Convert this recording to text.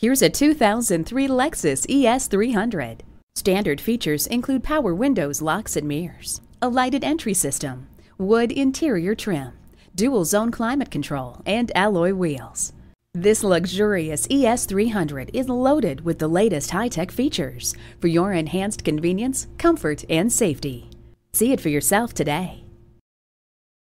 Here's a 2003 Lexus ES300. Standard features include power windows, locks, and mirrors, a lighted entry system, wood interior trim, dual zone climate control, and alloy wheels. This luxurious ES300 is loaded with the latest high-tech features for your enhanced convenience, comfort, and safety. See it for yourself today.